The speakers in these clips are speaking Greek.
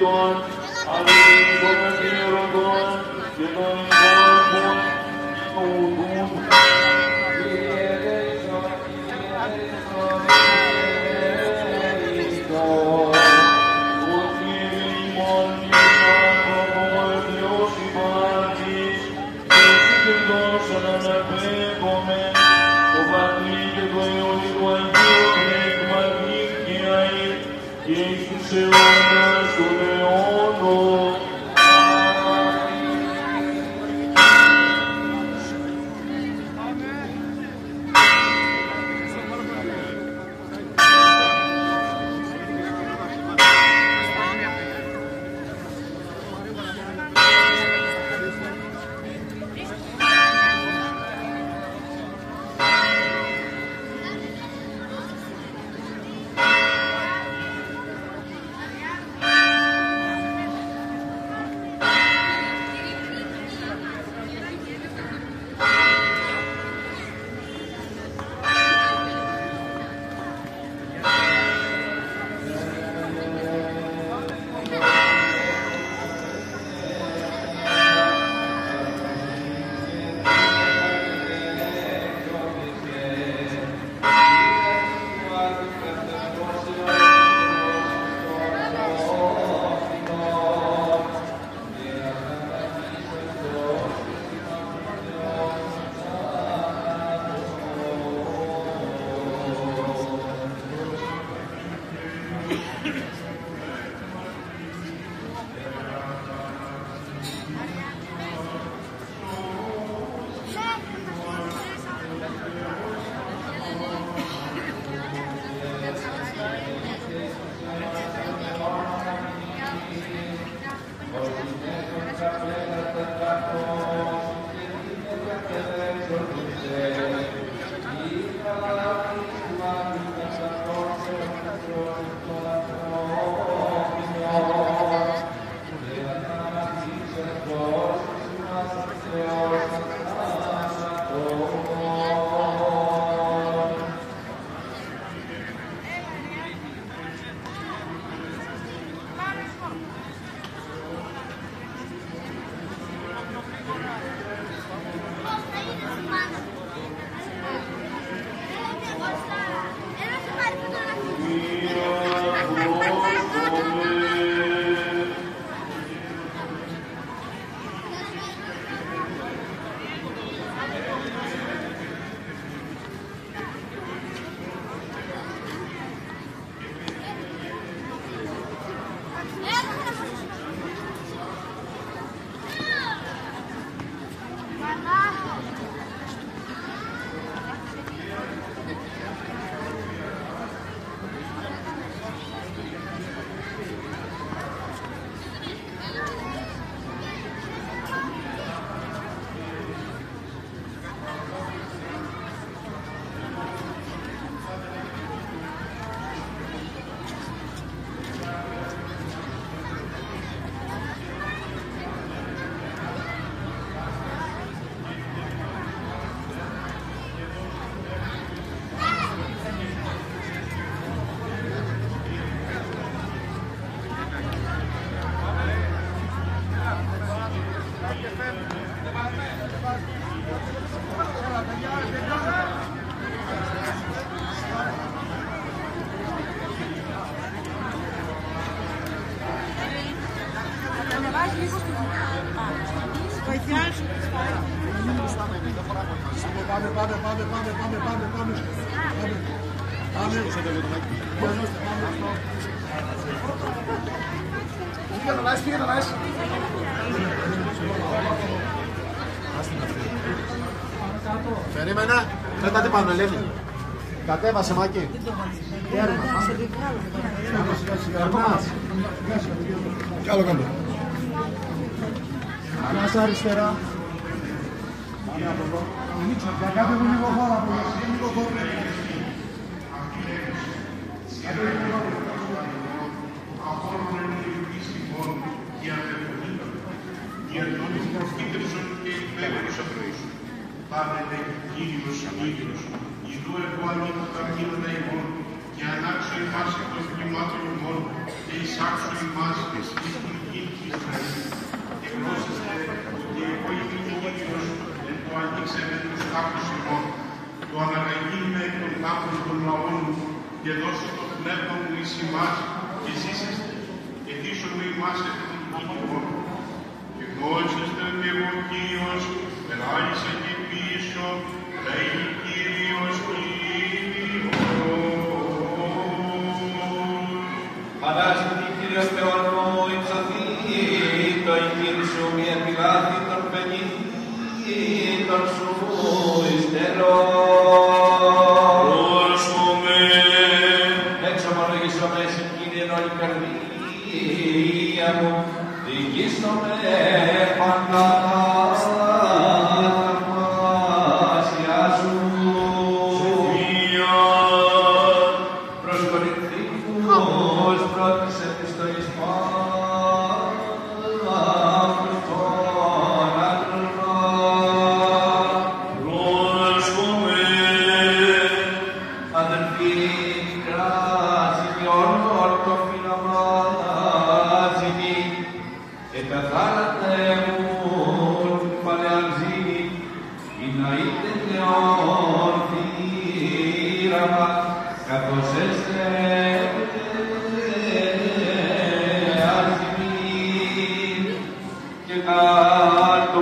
Πάμε, Πήγε το λάις, πήγε το λάις. Περίμενα, μετά την Πανελίνη. Κατέβασε Μάκη. Τέρμα. Κι άλλο κάτω. Ανάσα αριστερά. Πάμε από εδώ. Για κάτω μου λίγο χώρο από εδώ. Λίγο χώρο. Πάμε Κύριος Κύριος, Ιδού εγώ ανήκω τα κύματα ημών, και ανάξω ημάς εκ των κλιμάτων ημών και εισάξω ημάς εις την γη του Ισραήλ. Και γνώσεστε ότι εγώ είμαι ο Κύριος εν το ανοίξετε τους τάφους ημών, το αναγαγίνουμε εκ των τάφων των λαών μου και δώσω το πνεύμα μου εις ημάς και ζήσεστε και δίσομαι ημάς εκ των γη ημών. Και γνώσεστε ότι εγώ Κύριος, περάγησα και πίσω, λέγει Κύριος Κύριος. Ανάστητη Κύριος Θεόν μου, υψωθεί το εγχείρι σου, μη επιλάθη των πενήθων σου υστερών. Πρόσχομαι, Εξομολογήσομαι σε Κύριε εν όλη καρδία μου, διοικήσομαι πάντα πρώτης επιστολής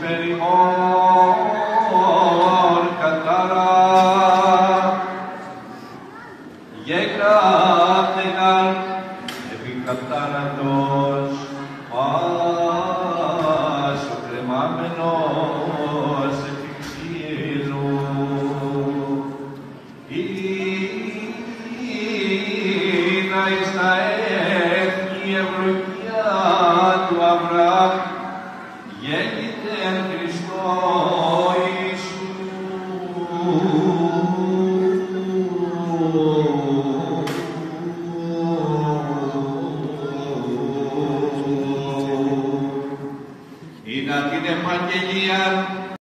γενόμενος υπέρ ημών κατάρα.